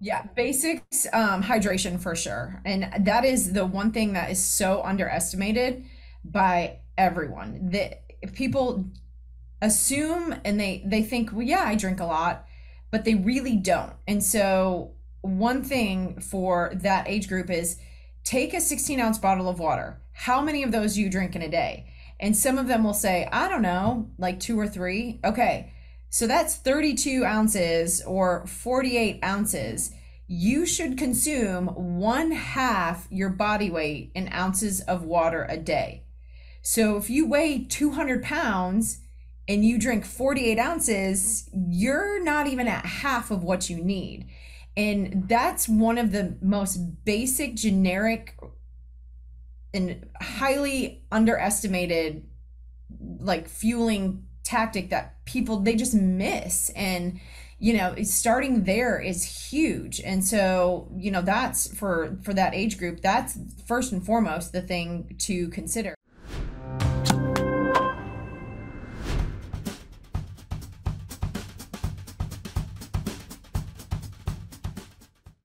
Yeah, basics, um, hydration for sure. And that is the one thing that is so underestimated by everyone. That people assume and they they think, well, yeah, I drink a lot, but they really don't. And so one thing for that age group is take a 16 ounce bottle of water. How many of those you drink in a day? And some of them will say, I don't know, like two or three. Okay, so that's 32 ounces or 48 ounces. You should consume one half your body weight in ounces of water a day. So if you weigh 200 pounds and you drink 48 ounces, you're not even at half of what you need. And that's one of the most basic, generic, and highly underestimated like fueling tactic that people they just miss. And you know starting there is huge. And so you know that's for for that age group that's first and foremost the thing to consider